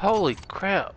Holy crap.